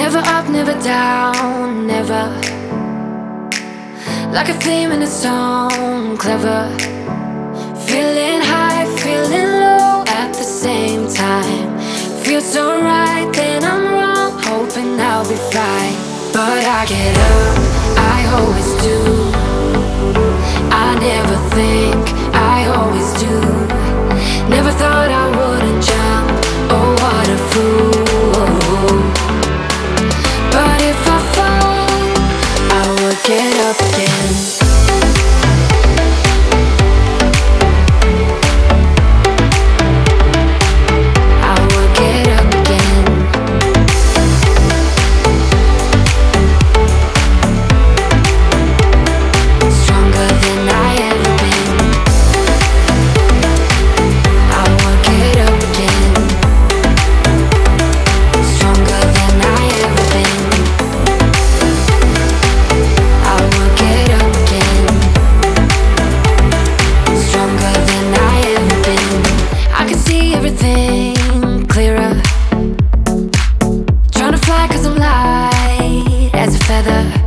up, never down, never. Like a theme in a song, clever. Feeling high, feeling low at the same time. Feels so right, then I'm wrong Hoping I'll be fine. But I get up, I always do tether